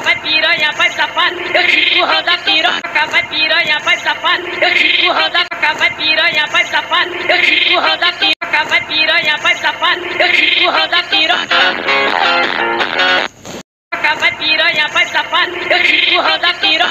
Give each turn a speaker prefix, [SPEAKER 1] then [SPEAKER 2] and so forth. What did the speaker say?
[SPEAKER 1] vai piranha, vai safado, eu te roda pira piroca, vai piranha, vai safado, eu fico roda piroca, vai piranha, vai safado, eu te roda pira piroca, vai piranha, vai safado, eu te roda pira piroca. Vai piranha, vai safado, eu fico roda piroca.